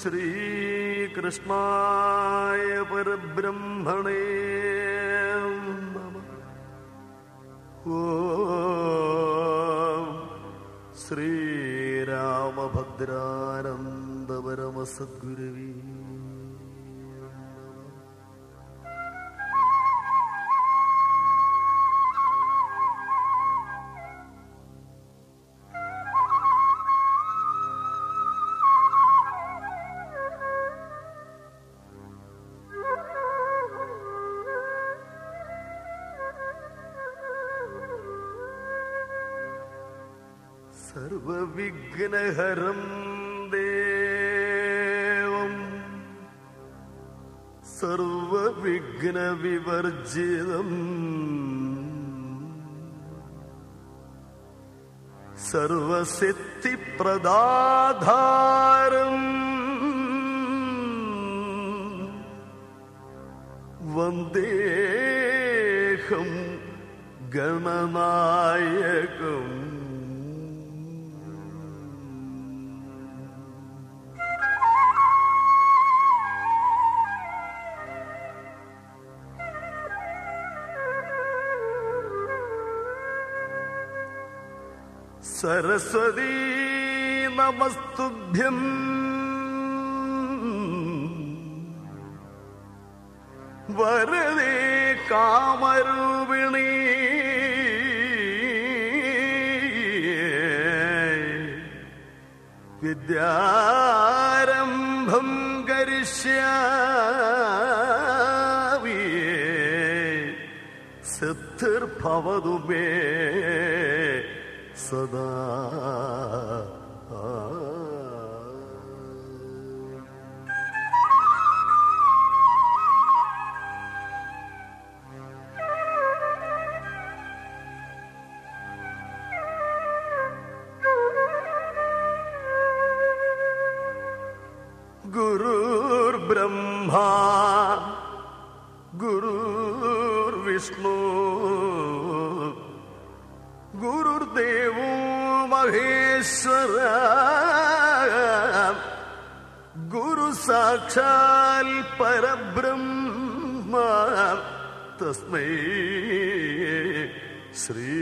ശ്രീകൃഷ്ണായ പരബ്രഹ്മണേ ഓം ശ്രീരാമഭദ്രാനന്ദപരമസദ്ഗുരവീ. സർവവിഘ്നഹരം ദേവം. സർവവിഘ്നവിവർജിതം. സർവസിദ്ധിപ്രദാധാരം. വന്ദേഹം ഗണനായകം. സരസ്വതീ നമസ്തുഭ്യം. വരദേ കാമരൂപിണി. വിദ്യാരംഭം കരിഷ്യാവിയേ സിദ്ധിർഭവതു may सदा गुरुर्ब्रह्मा गुरुर्विष्णु മഹേശ്വര ഗുരു സാക്ഷാൽ പരബ്രഹ്മ. തസ്മൈ ശ്രീ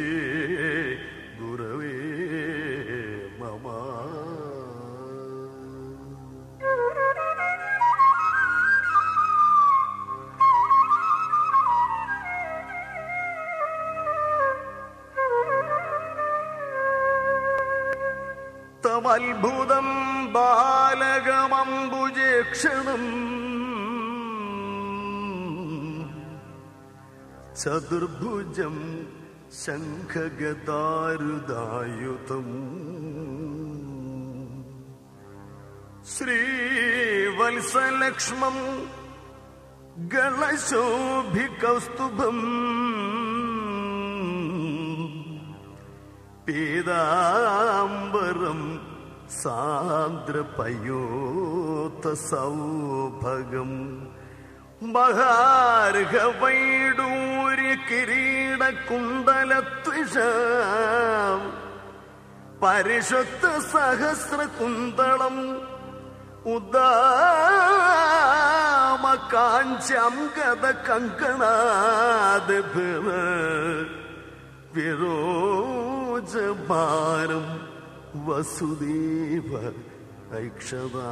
തമത്ഭുതം ബാലകമംബുജേക്ഷണം ചതുർഭുജം ശംഖഗതാരുദായുധം ശ്രീവത്സലക്ഷ്മം ഗണശോഭികൗസ്തുഭം. പീതാംബരം സാന്ദ്രപയോത്ത സൗഭഗം മഹാർഹവൈഡൂര്യ കിരീട കുണ്ടലത്വിഷ പരിഷത്ത് സഹസ്ര കുന്തളം ഉദാമ കാഞ്ചം ഗത കങ്കണാദ वसुदेव ऐक्षदा